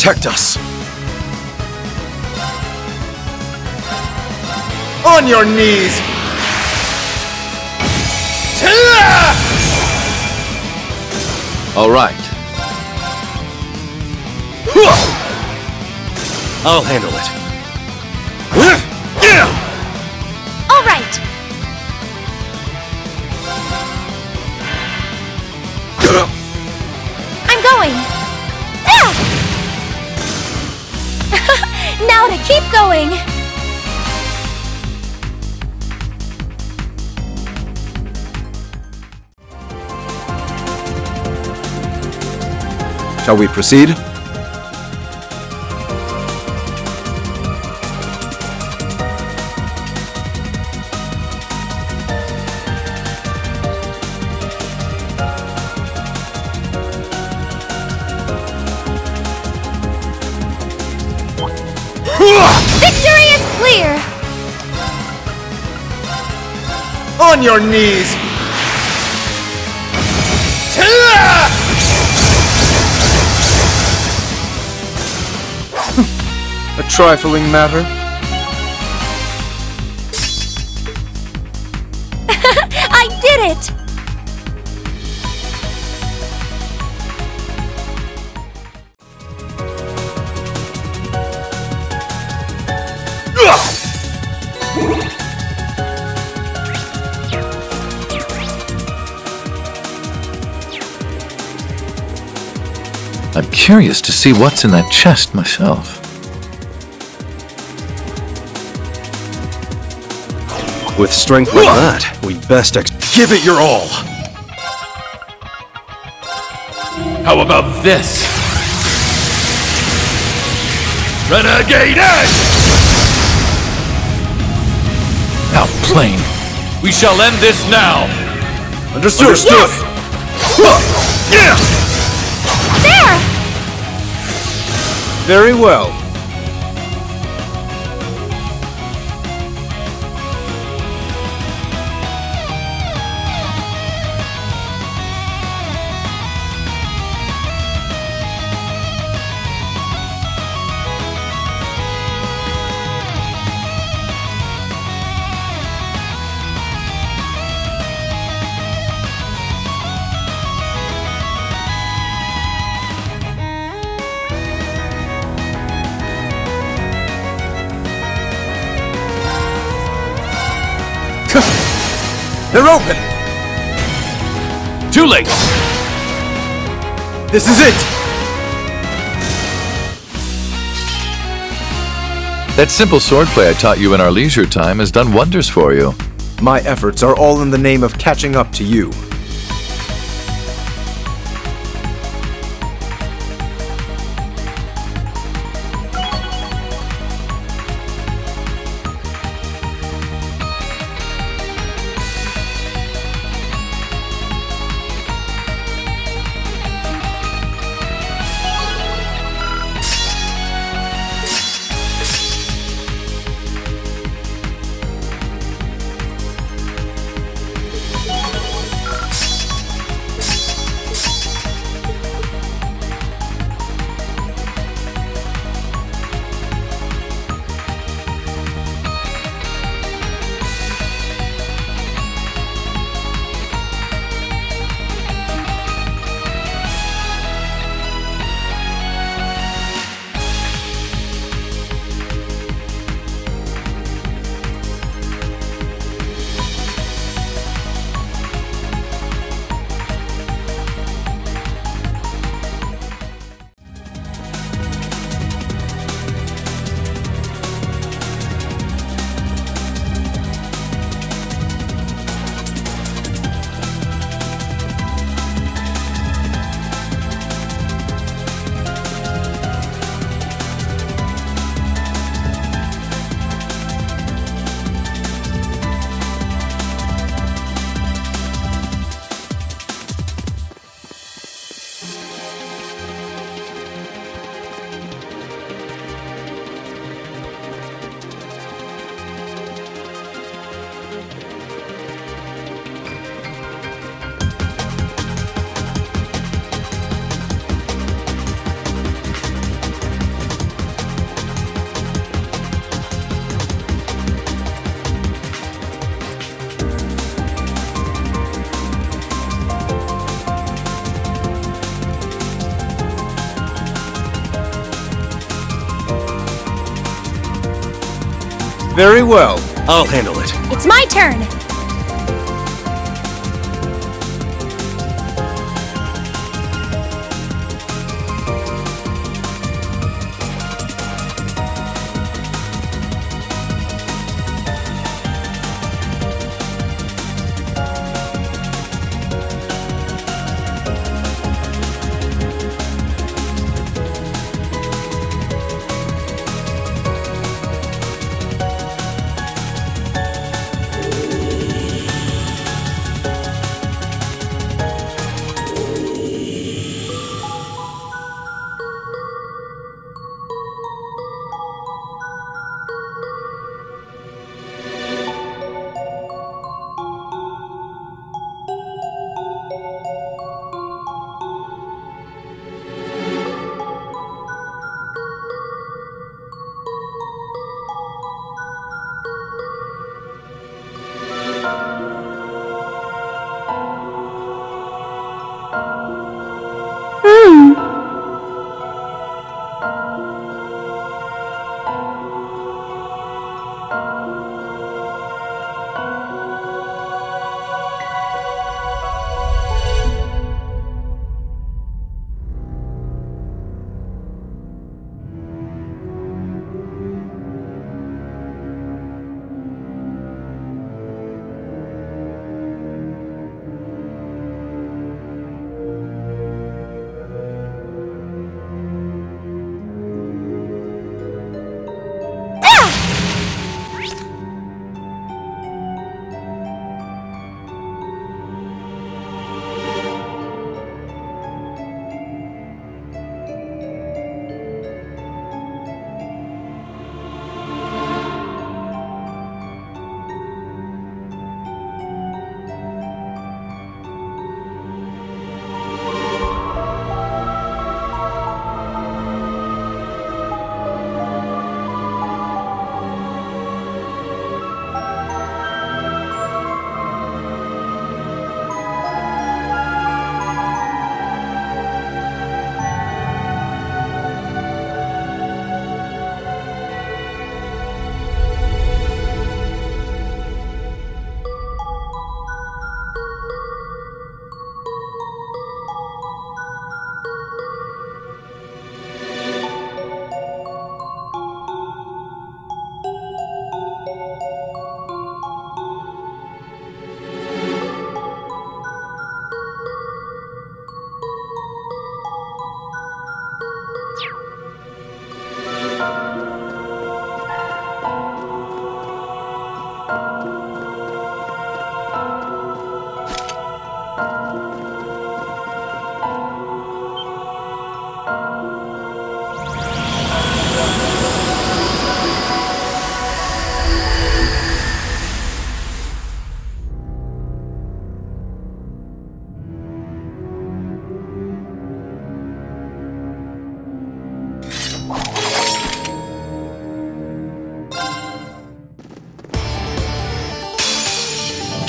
protect us. On your knees! All right. I'll handle it. Shall we proceed? Victory is clear. On your knees! Trifling matter. I did it. I'm curious to see what's in that chest myself. With strength like that, we best ex- Give it your all! How about this? Renegade Edge! Now, plain. We shall end this now! Understood! Understood. Yeah! There. Very well. This is it! That simple swordplay I taught you in our leisure time has done wonders for you. My efforts are all in the name of catching up to you. Very well. I'll handle it. It's my turn.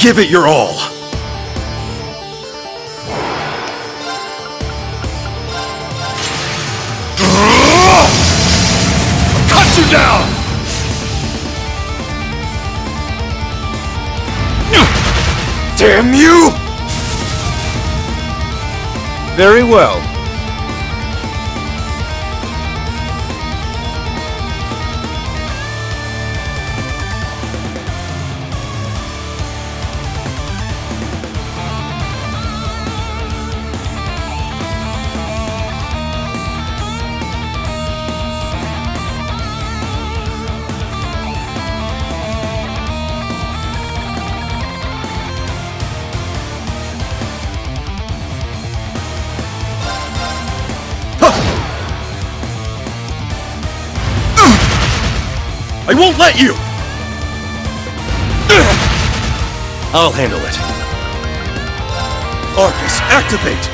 Give it your all! Cut you down! Damn you! Very well. I won't let you! I'll handle it. Arcus, activate!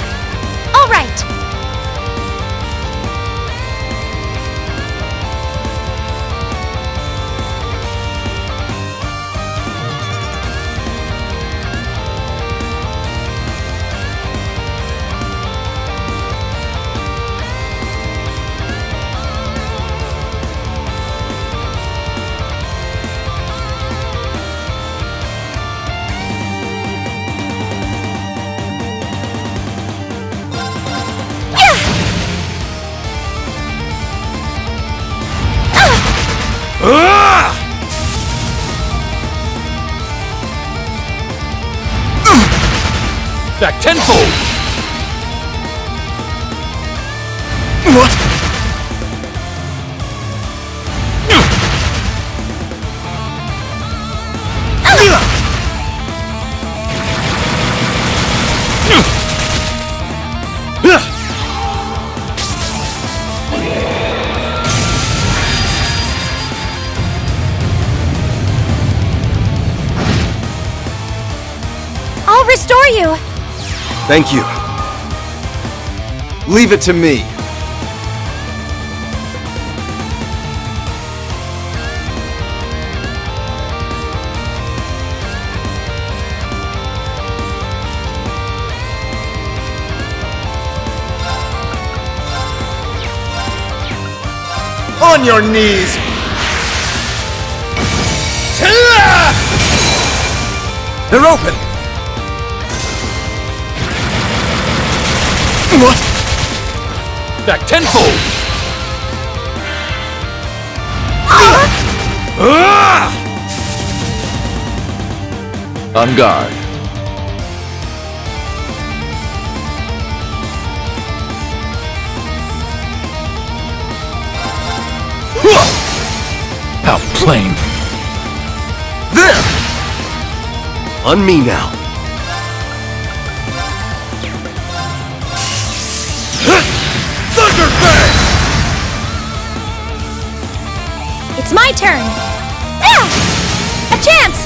I'll you. Thank you. Leave it to me. On your knees! They're open! Back tenfold! Ah! On guard. How plain! There! On me now. It's my turn. Ah! A chance.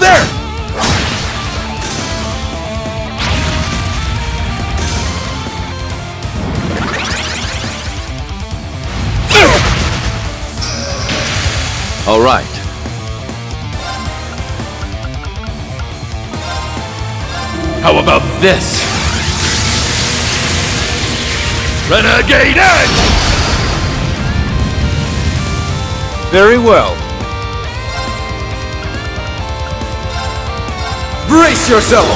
There! All right. How about this? Renegade Edge! Very well. Brace yourself!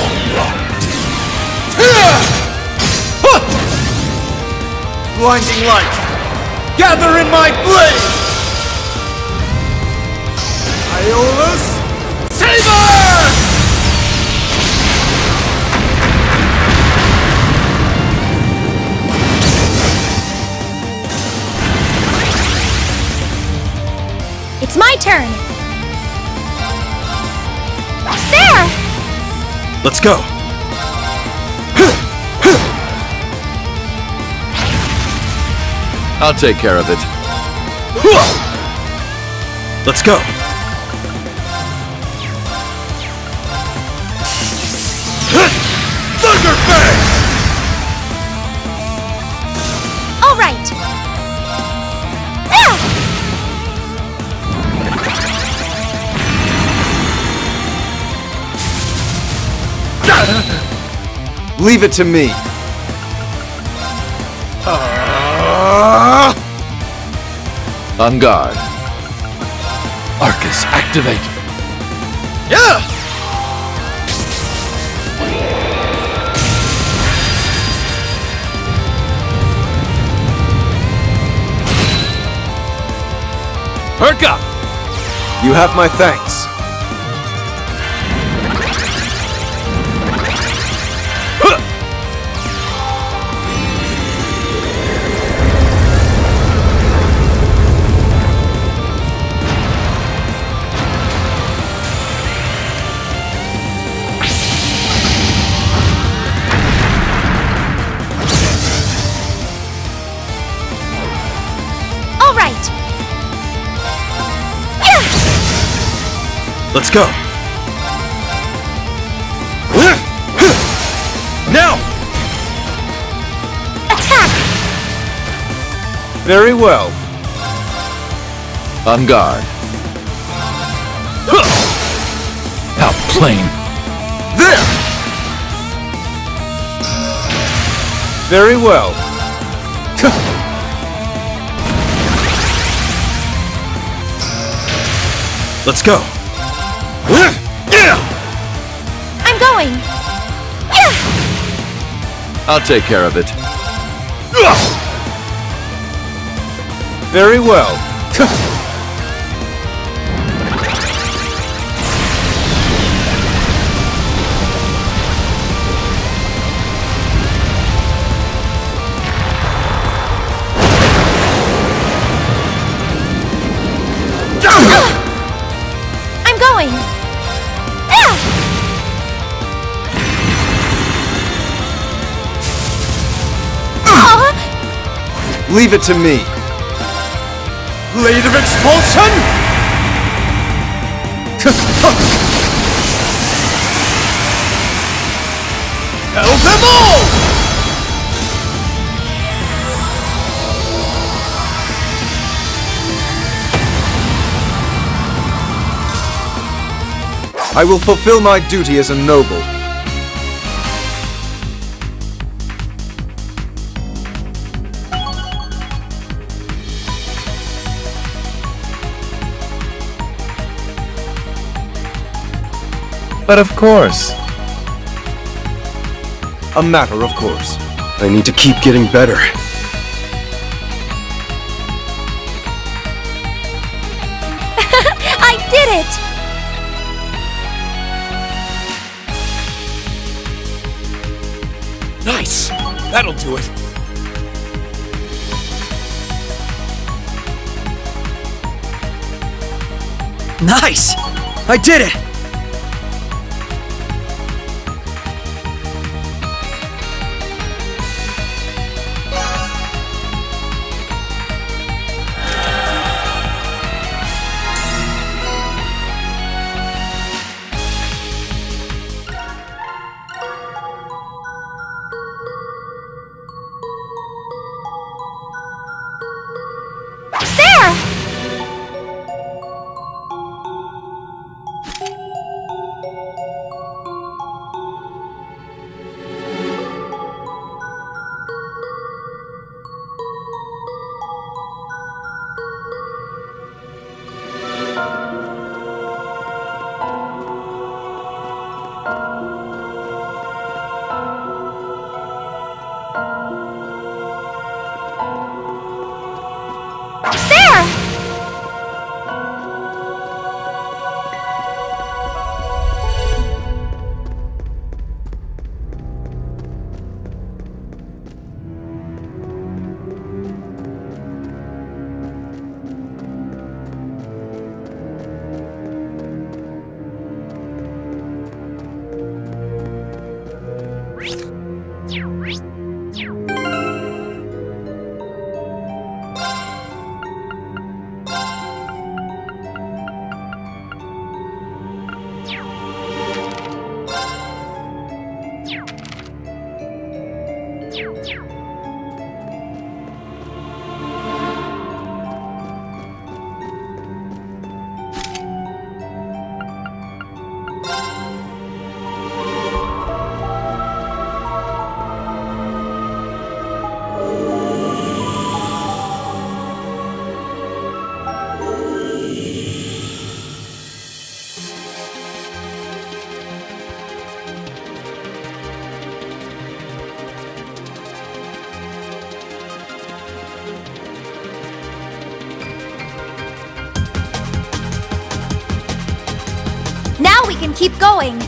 Blinding light! Gather in my blade! Iola's Saber! It's my turn. There. Let's go. I'll take care of it. Let's go. Thunder Leave it to me. Ah! On guard. Arcus, activate! Yeah! Perk up! You have my thanks. Let's go. Now! Attack. Very well. On guard. How plain! There! Very well. Let's go. I'm going. I'll take care of it. Very well. Leave it to me. Blade of Expulsion! Hell them all! I will fulfill my duty as a noble. But of course. A matter of course. I need to keep getting better. I did it! Nice! That'll do it. Nice! I did it! Keep going.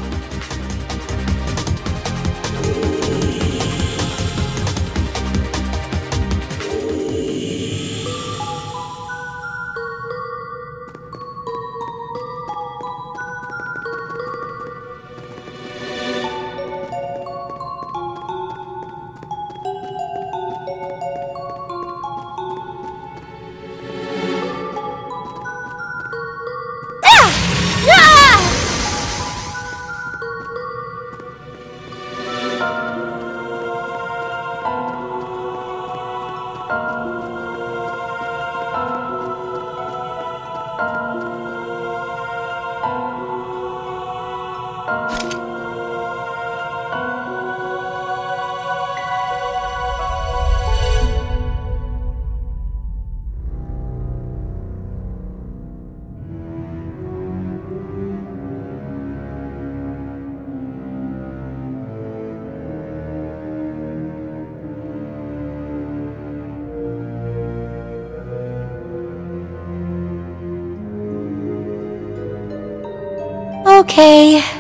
Okay.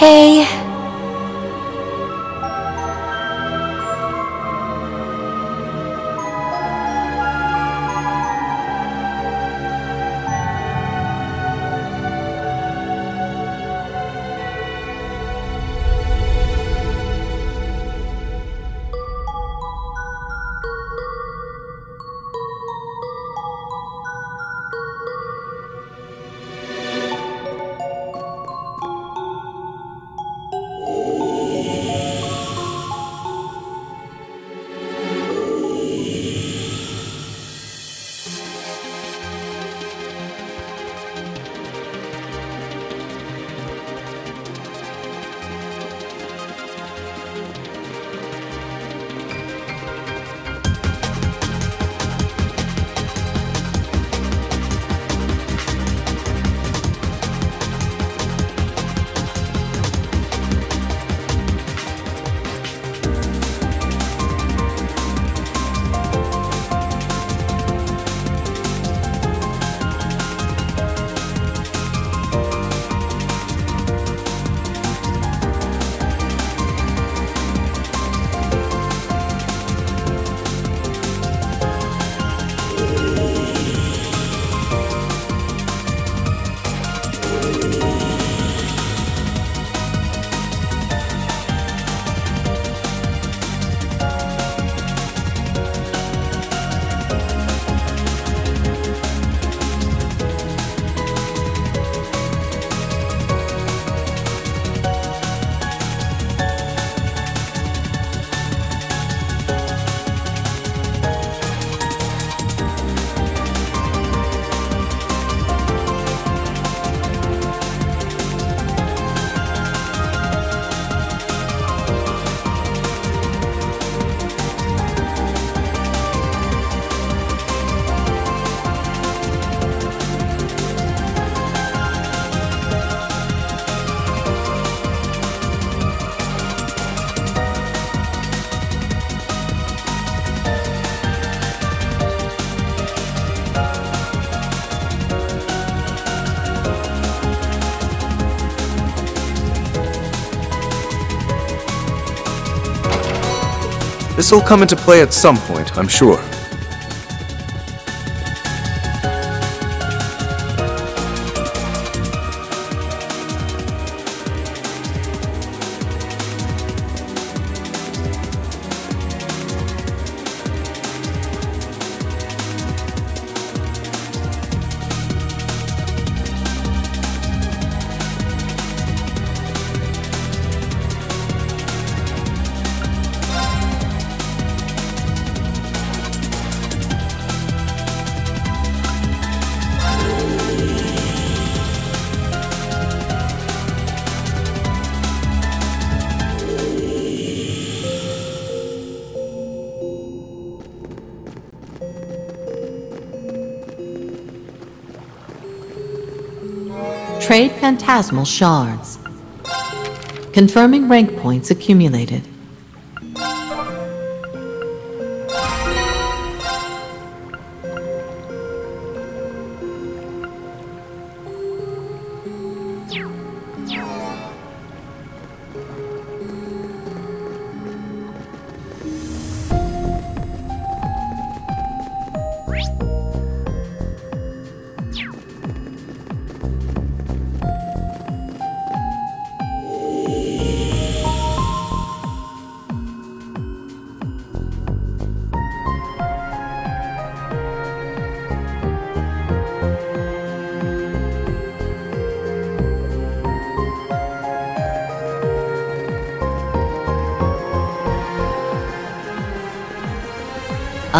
Okay. This'll come into play at some point, I'm sure. Trade phantasmal shards. Confirming rank points accumulated.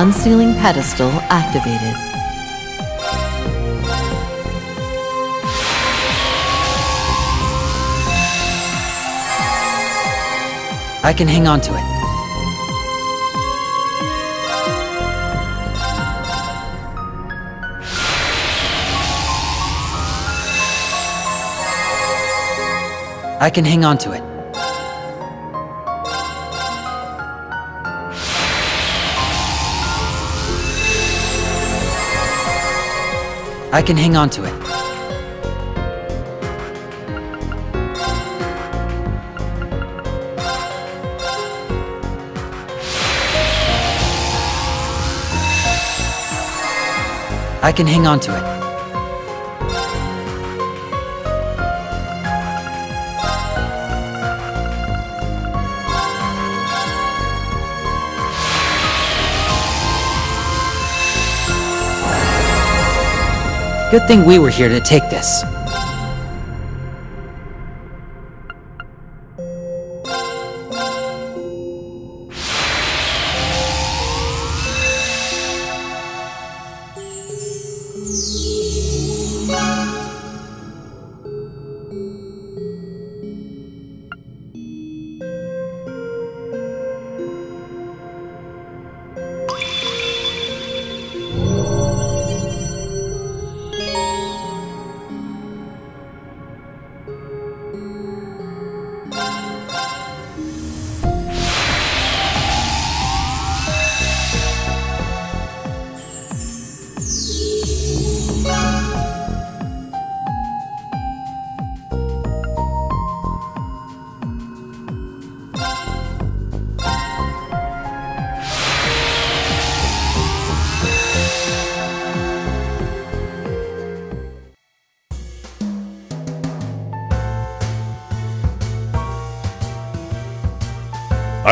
Unsealing pedestal activated. I can hang on to it. I can hang on to it. I can hang on to it. I can hang on to it. Good thing we were here to take this.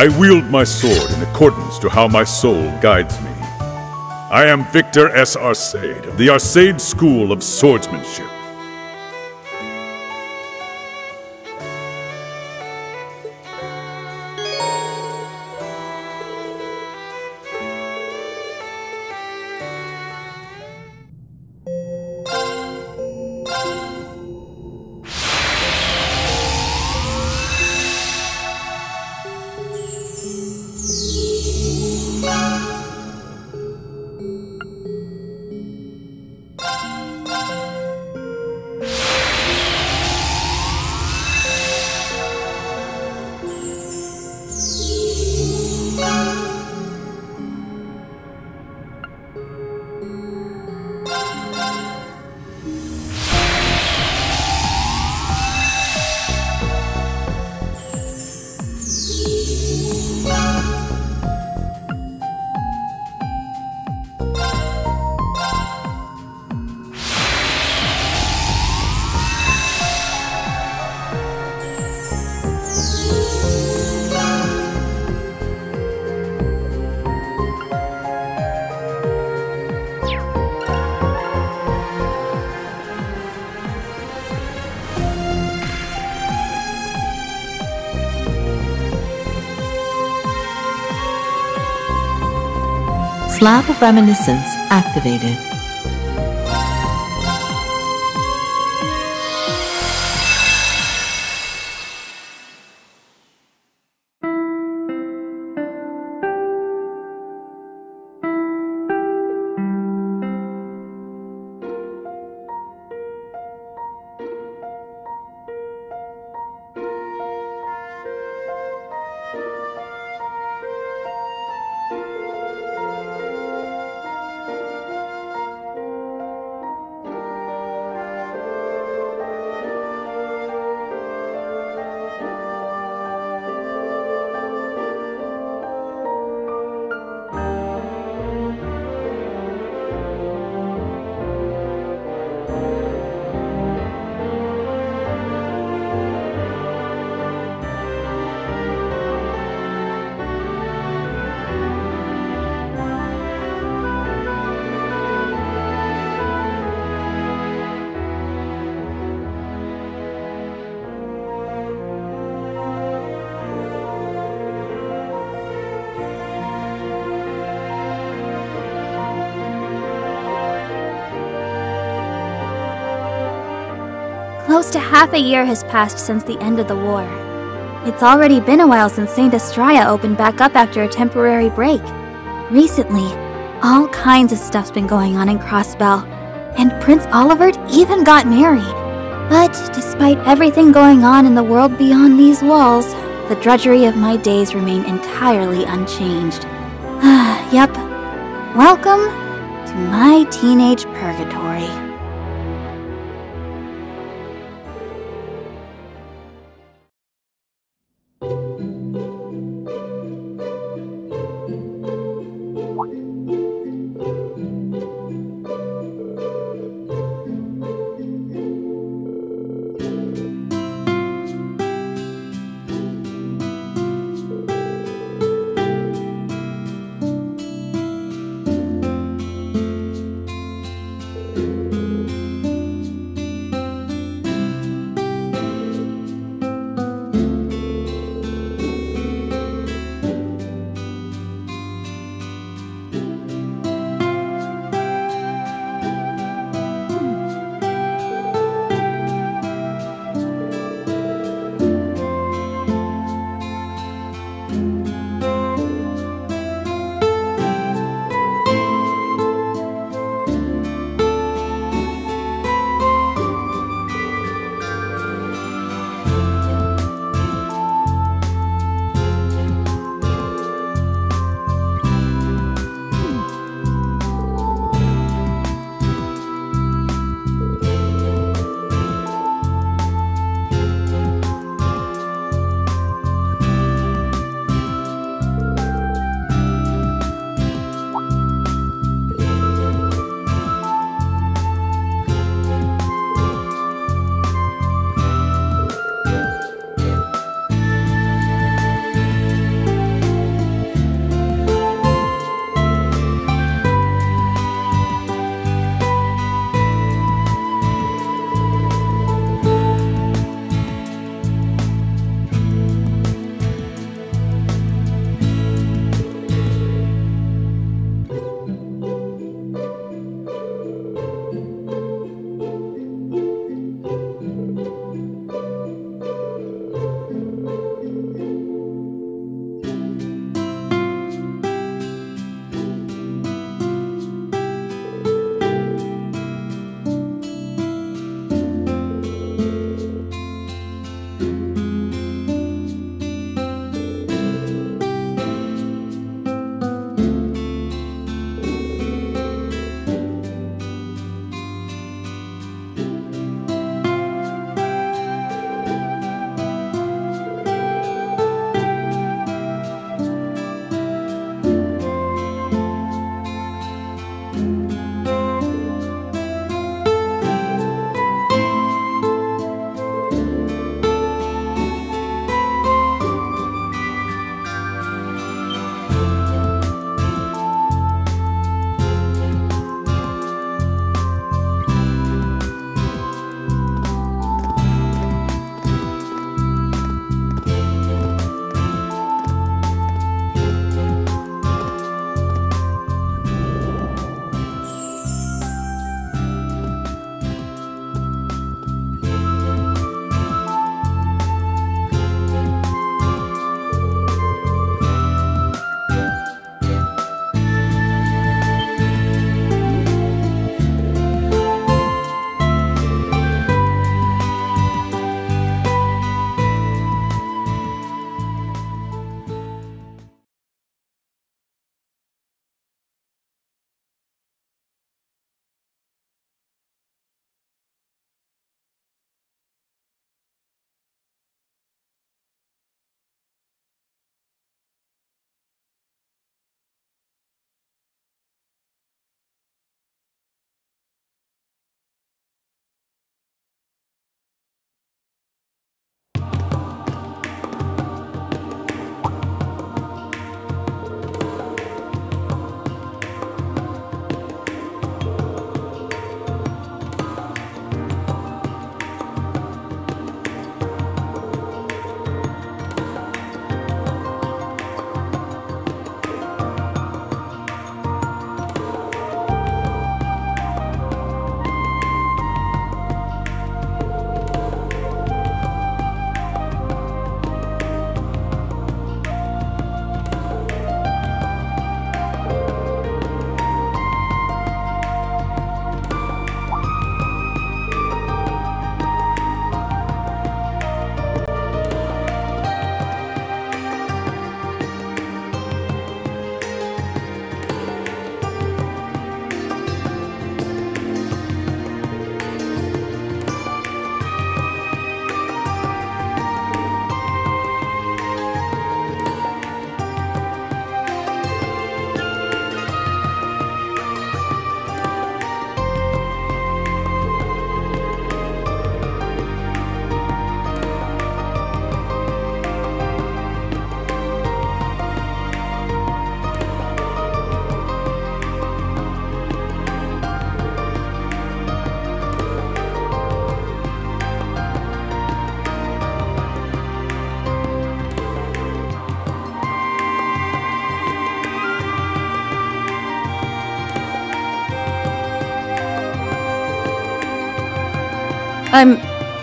I wield my sword in accordance to how my soul guides me. I am Victor S. Arseid of the Arseid School of Swordsmanship. Slab of Reminiscence activated. Close to half a year has passed since the end of the war. It's already been a while since St. Astraia opened back up after a temporary break. Recently, all kinds of stuff's been going on in Crossbell, and Prince Olivert even got married. But despite everything going on in the world beyond these walls, the drudgery of my days remain entirely unchanged. yep. Welcome to my teenage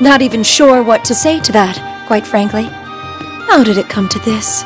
not even sure what to say to that, quite frankly. How did it come to this?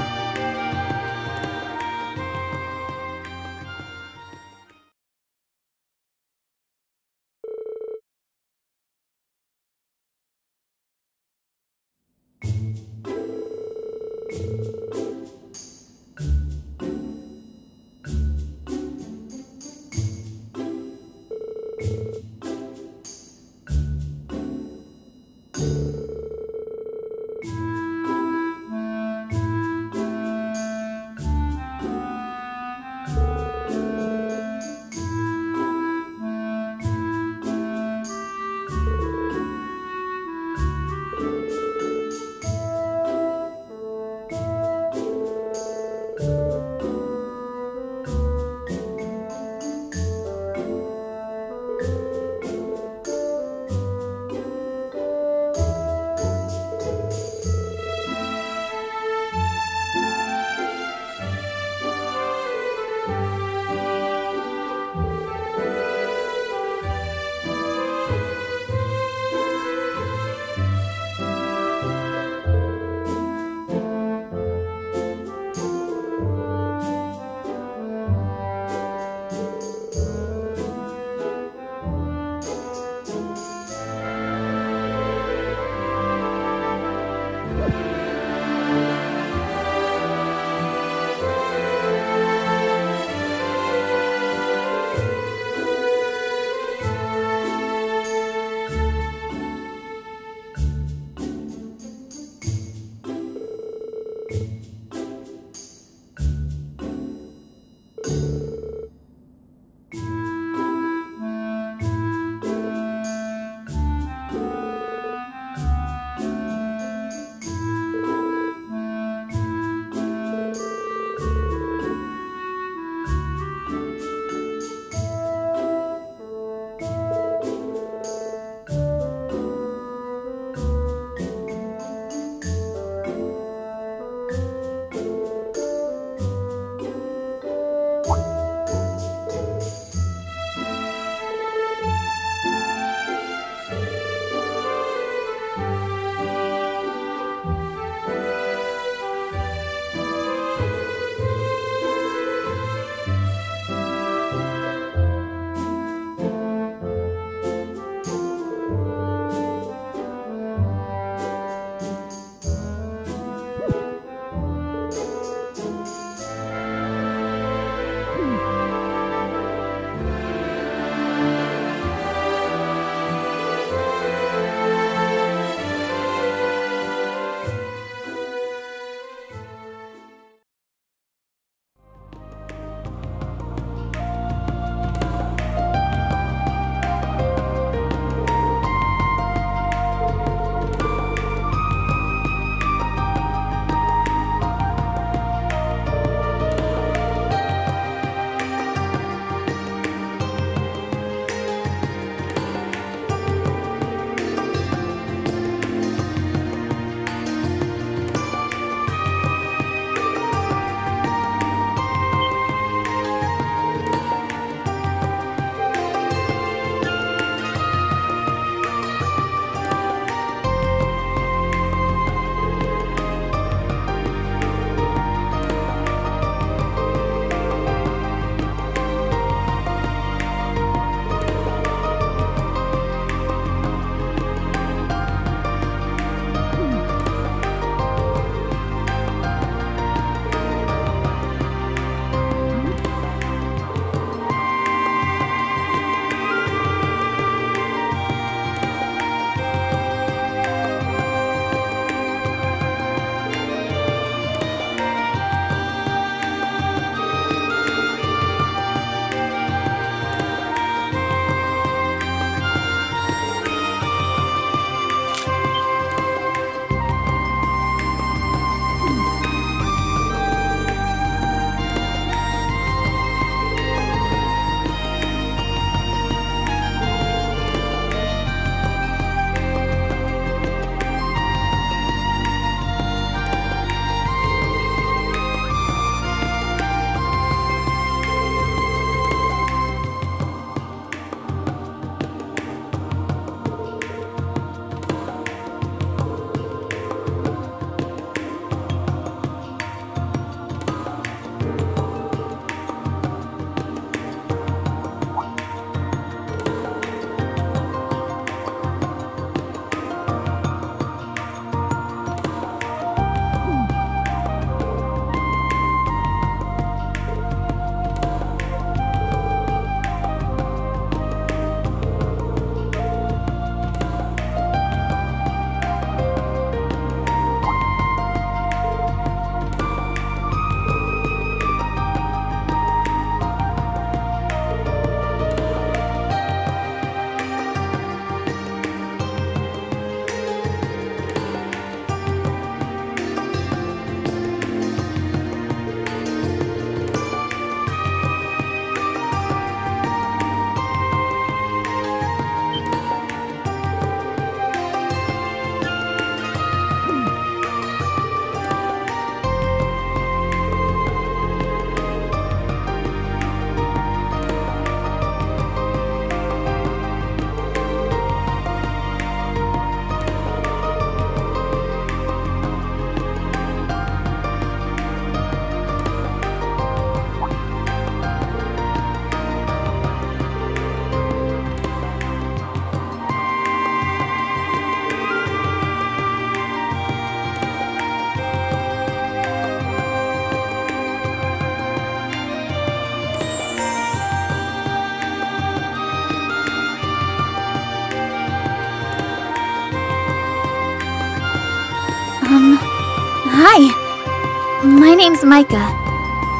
Micah.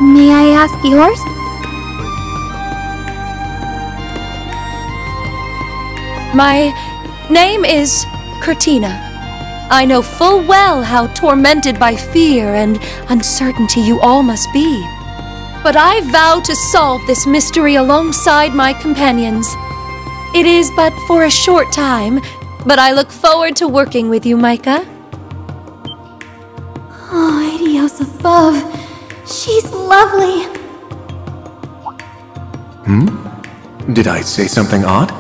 May I ask yours? My name is Curtina. I know full well how tormented by fear and uncertainty you all must be. But I vow to solve this mystery alongside my companions. It is but for a short time, but I look forward to working with you, Micah. Lovely. Hmm? Did I say something odd?